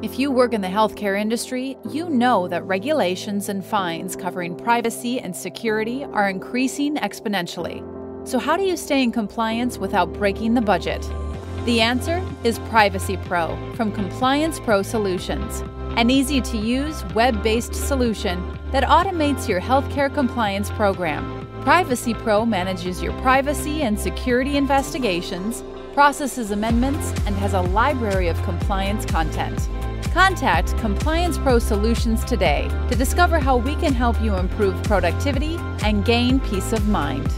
If you work in the healthcare industry, you know that regulations and fines covering privacy and security are increasing exponentially. So, how do you stay in compliance without breaking the budget? The answer is Privacy Pro from Compliance Pro Solutions, an easy to use web based solution that automates your healthcare compliance program. Privacy Pro manages your privacy and security investigations, processes amendments, and has a library of compliance content. Contact Compliance Pro Solutions today to discover how we can help you improve productivity and gain peace of mind.